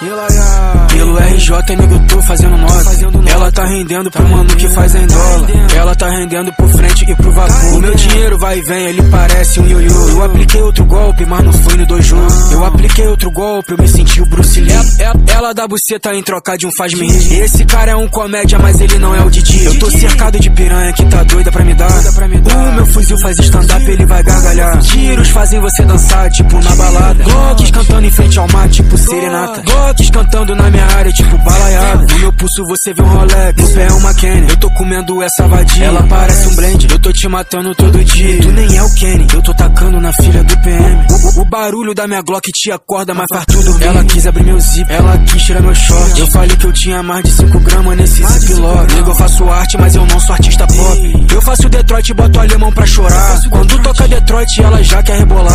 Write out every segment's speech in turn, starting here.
Pelo RJ, nego, tô fazendo nota. Ela tá rendendo pro mano que faz em dólar. Ela tá rendendo pro frente e pro vapor. O meu dinheiro vai e vem, ele parece um ioiô. Eu apliquei outro golpe, mas não fui no dojo. Eu apliquei outro golpe, eu me senti o Bruce Lee. Ela, ela dá buceta em troca de um faz-me rir. Esse cara é um comédia, mas ele não é o Didi. Eu tô cercado de piranha que tá doida pra me dar. O meu fuzil faz stand-up, ele vai gargalhar. Tiros fazem você dançar, tipo na balada. Glocks cantando em frente ao tipo serenata. Glocks cantando na minha área, tipo balaiada. No meu pulso você vê um Rolex, no pé é uma Kenny. Eu tô comendo essa vadia, ela parece um blend. Eu tô te matando todo dia. Tu nem é o Kenny, eu tô tacando na filha do PM. O, o barulho da minha Glock te acorda, mas faz tudo dormir. Ela quis abrir meu zip, ela quis tirar meu short. Eu falei que eu tinha mais de 5 gramas nesse ziplock. Nego, eu faço arte, mas eu não sou artista pop. Eu faço Detroit e boto alemão pra chorar. Quando toca Detroit, ela já quer rebolar.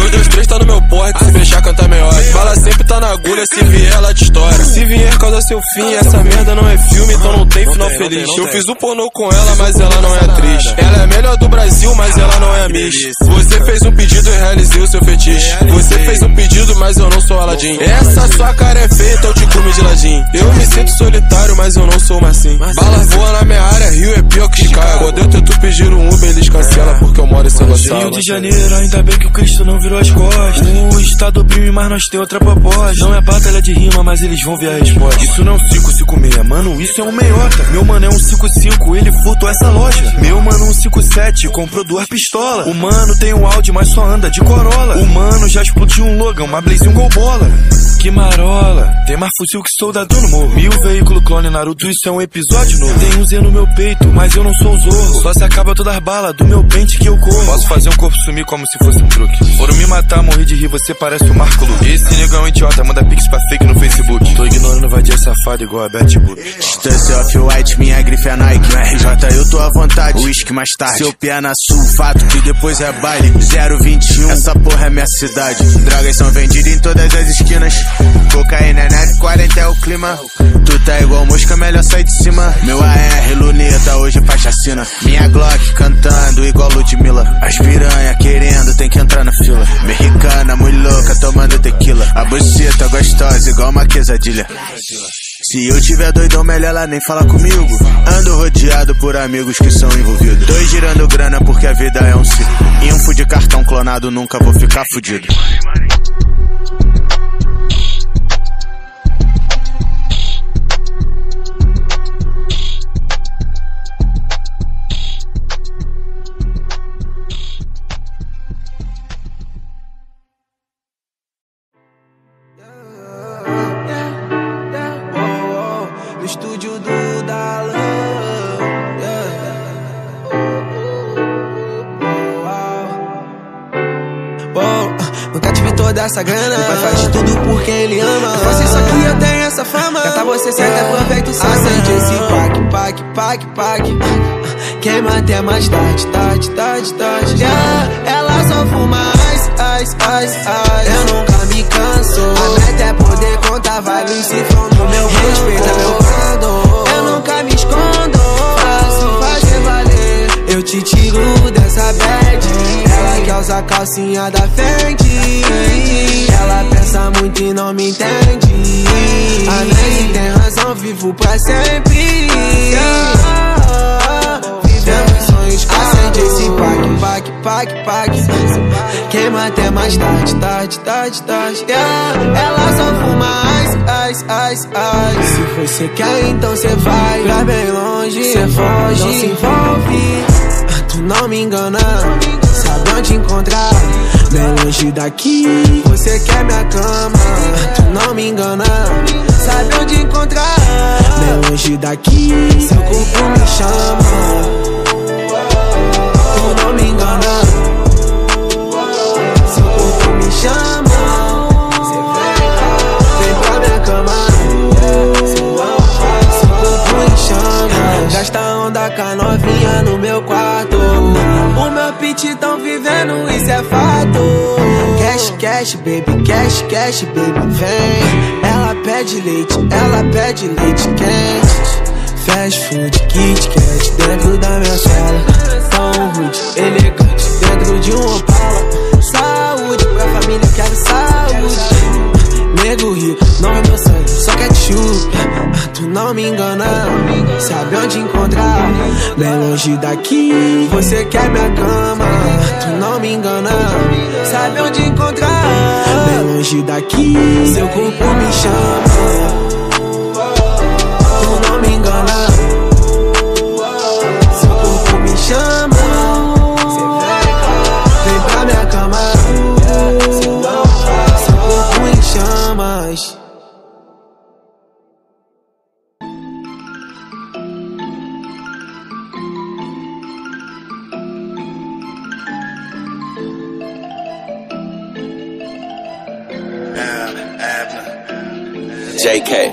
Dois, dois, três tá no meu porte, se fechar canta melhor. Bala sempre tá na agulha, se vier ela de história. Se vier causa seu fim, essa merda não é filme, então não tem final feliz. Eu fiz um pornô com ela, mas ela não é atriz. Ela é a melhor do Brasil, mas ela não é Miss. Você fez um pedido e realizei o seu fetiche. Você fez um pedido, mas eu não sou Aladdin. Essa sua cara é feita, eu te come de ladinho. Eu me sinto solitário, mas eu não sou Marcinho. Bala voa na minha área, Rio é pior que Chicago. Quando eu tento pedir um Uber, eles cancelam porque eu moro em São Gonçalo. Rio de Janeiro, ainda bem que o Cristo não virou as costas. O estado oprime, mas nós tem outra proposta. Não é batalha de rima, mas eles vão ver a resposta. Isso não é um 556, mano, isso é um meiota. Meu mano é um 55, ele furtou essa loja. Meu mano um 57, comprou duas pistolas. O mano tem um Audi, mas só anda de Corolla. O mano já explodiu um Logan, uma Blaze e um Gol Bola. Que marola, tem mais fuzil que soldado no morro. Mil veículo clone Naruto, isso é um episódio novo. Tem um Z no meu peito, mas eu não sou o Zorro. Só se acaba todas as balas do meu pente que eu corro. Posso fazer um corpo sumir como se fosse um truque. Foram me matar, morri de rir, você parece o Marco Lu. Esse negão é um idiota, manda pix pra fake no Facebook. Tô ignorando vadia safado igual a Betty Boop. Distância off-white, minha grife é Nike. No RJ eu tô à vontade, whisky mais tarde. Seu pé na sulfato, que depois é baile. 021, essa porra é minha cidade. Drogas são vendidas em todas as esquinas. Cocaína é neve, 40 é o clima. Tu tá igual mosca, melhor sair de cima. Meu AR, luneta, Minha Glock cantando igual Ludmilla. As piranha querendo, tem que entrar na fila. Mexicana, muito louca, tomando tequila. A buceta gostosa, igual uma quesadilha. Se eu tiver doidão, melhor ela nem fala comigo. Ando rodeado por amigos que são envolvidos. Dois girando grana porque a vida é um ciclo. Info de cartão clonado, nunca vou ficar fudido. Toda essa grana. Meu pai faz de tudo porque ele ama. Isso aqui, eu tenho essa fama. Canta você senta, aproveita o seu Acende esse pack, pack, pack, pack. Queima até mais tarde, tarde, tarde, tarde. Yeah, ela só fuma ice, ice, ice, ice. Calcinha da Fendi. Ela pensa muito e não me entende. A Nancy tem razão, vivo pra sempre. Vivemos sonhos, acende esse pack, pack, pack, pack. Queima até mais tarde, tarde, tarde, tarde. Yeah. Ela só fuma ice, ice, ice, ice. Se você quer, então cê vai pra bem longe. Cê foge, não se envolve. Tu não me engana, sabe onde encontrar. Bem longe daqui, você quer minha cama. Tu não me engana, sabe onde encontrar. Bem longe daqui, seu corpo me chama. Tu não me engana, seu corpo me chama. Pit tão vivendo, isso é fato. Cash, cash, baby, cash, cash, baby, vem. Ela pede leite, ela pede leite quente. Fast food, Kit Kat dentro da minha sala. Tão rude, elegante dentro de um Opala. Saúde pra família, quero saúde nego ri, não é meu sangue, só ketchup. Tu não me engana, sabe onde encontrar? Bem longe daqui, você quer minha cama. Tu não me engana, sabe onde encontrar? Bem longe daqui, seu corpo me chama. JK.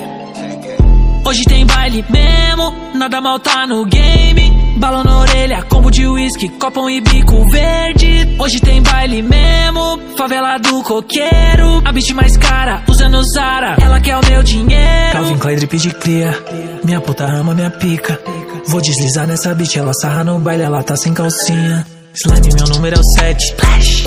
Hoje tem baile mesmo, nada mal tá no game. Balão na orelha, combo de uísque, copão e bico verde. Hoje tem baile mesmo, favela do coqueiro. A bitch mais cara, usando Zara, ela quer o meu dinheiro. Calvin Klein drip de cria, minha puta ama minha pica. Vou deslizar nessa bitch, ela sarra no baile, ela tá sem calcinha. Slime, meu número é o 7.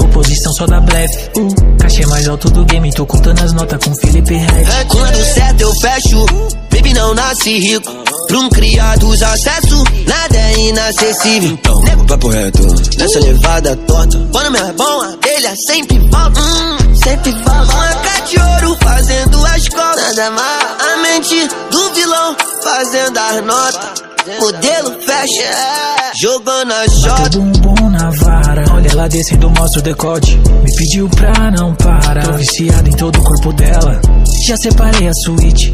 Oposição só da blefe. Uh, cachê mais alto do game, tô contando as notas com Felipe Red. É quando certo eu fecho, baby não nasce rico. Pra um criados acesso, nada é inacessível. Então, nego papo reto, nessa levada torta. Quando meu é bom, a abelha sempre volta. Hum, sempre volta. Uma de ouro fazendo a escola. Nada mais a mente do vilão fazendo as notas. Modelo fecha, jogando a jota. bumbum na vara. Olha ela descendo, mostra o decote. Me pediu pra não parar. Tô viciado em todo o corpo dela. Já separei a suíte.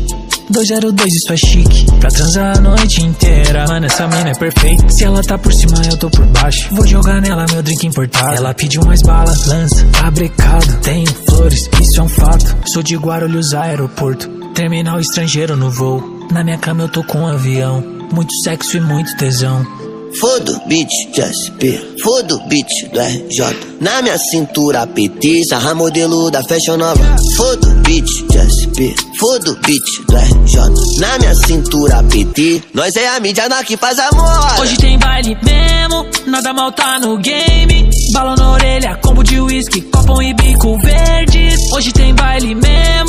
202, isso é chique. Pra transar a noite inteira. Mano, essa mina é perfeita. Se ela tá por cima, eu tô por baixo. Vou jogar nela meu drink importado. Ela pediu mais bala, lança, brecado. Tenho flores, isso é um fato. Sou de Guarulhos, aeroporto. Terminal estrangeiro no voo. Na minha cama eu tô com um avião. Muito sexo e muito tesão. Fodo beat de SP, fodo beat do RJ. Na minha cintura PT, sarra modelo da Fashion Nova. Fodo beat de SP, fodo beat do RJ. Na minha cintura PT, nós é a mídia na que faz amor. Hoje tem baile mesmo, nada mal tá no game. Balão na orelha, combo de uísque, copão e bico verde. Hoje tem baile mesmo,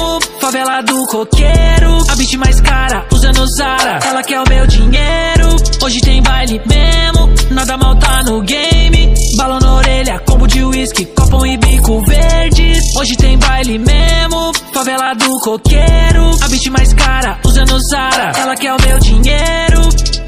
favela do coqueiro. A bitch mais cara, usando Zara, ela quer o meu dinheiro. Hoje tem baile mesmo, nada mal tá no game. Balão na orelha, combo de uísque, copão e bico verde. Hoje tem baile mesmo, favela do coqueiro. A bitch mais cara, usando Zara, ela quer o meu dinheiro.